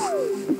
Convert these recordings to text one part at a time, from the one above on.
Uh!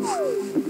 Woo!